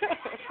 Ha ha ha.